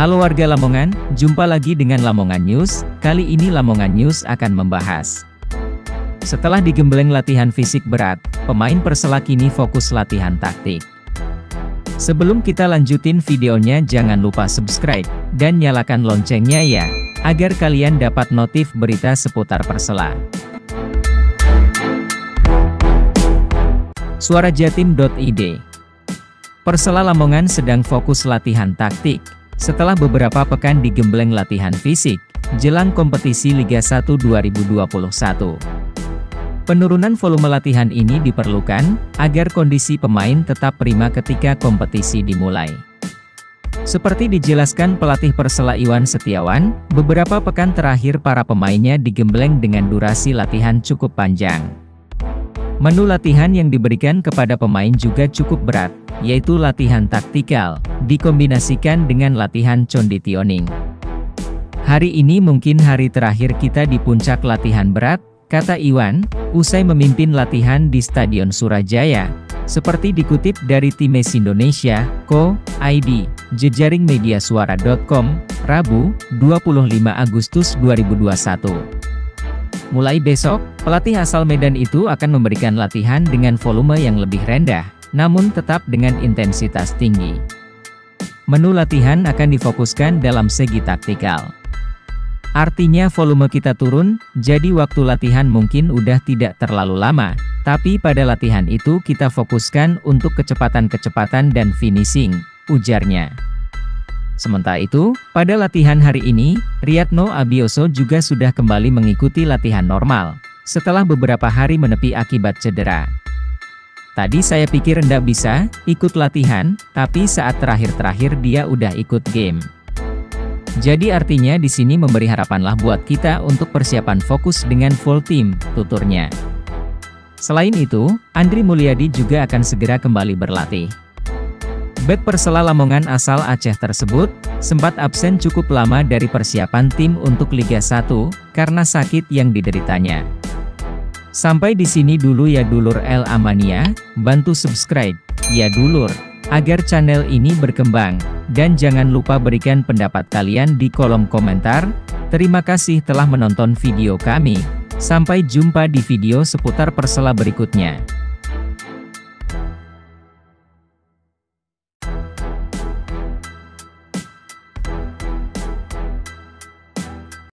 Halo warga Lamongan, jumpa lagi dengan Lamongan News. Kali ini Lamongan News akan membahas. Setelah digembleng latihan fisik berat, pemain Persela kini fokus latihan taktik. Sebelum kita lanjutin videonya jangan lupa subscribe, dan nyalakan loncengnya ya, agar kalian dapat notif berita seputar Persela. Suarajatim.id Persela Lamongan sedang fokus latihan taktik, setelah beberapa pekan digembleng latihan fisik, jelang kompetisi Liga 1 2021. Penurunan volume latihan ini diperlukan, agar kondisi pemain tetap prima ketika kompetisi dimulai. Seperti dijelaskan pelatih Persela Iwan Setiawan, beberapa pekan terakhir para pemainnya digembleng dengan durasi latihan cukup panjang. Menu latihan yang diberikan kepada pemain juga cukup berat, yaitu latihan taktikal, dikombinasikan dengan latihan conditioning. Hari ini mungkin hari terakhir kita di puncak latihan berat, kata Iwan, usai memimpin latihan di Stadion Surajaya. Seperti dikutip dari Times Indonesia, Co. ID, jejaring mediasuara.com, Rabu, 25 Agustus 2021. Mulai besok, pelatih asal Medan itu akan memberikan latihan dengan volume yang lebih rendah, namun tetap dengan intensitas tinggi. Menu latihan akan difokuskan dalam segi taktikal. Artinya volume kita turun, jadi waktu latihan mungkin udah tidak terlalu lama, tapi pada latihan itu kita fokuskan untuk kecepatan-kecepatan dan finishing, ujarnya. Sementara itu, pada latihan hari ini, Riyadno Abioso juga sudah kembali mengikuti latihan normal, setelah beberapa hari menepi akibat cedera. Tadi saya pikir ndak bisa, ikut latihan, tapi saat terakhir-terakhir dia udah ikut game. Jadi artinya di sini memberi harapanlah buat kita untuk persiapan fokus dengan full team, tuturnya. Selain itu, Andri Mulyadi juga akan segera kembali berlatih. Bek Persela Lamongan asal Aceh tersebut, sempat absen cukup lama dari persiapan tim untuk Liga 1, karena sakit yang dideritanya. Sampai di sini dulu ya dulur El Amania, bantu subscribe, ya dulur, agar channel ini berkembang, dan jangan lupa berikan pendapat kalian di kolom komentar, terima kasih telah menonton video kami, sampai jumpa di video seputar Persela berikutnya.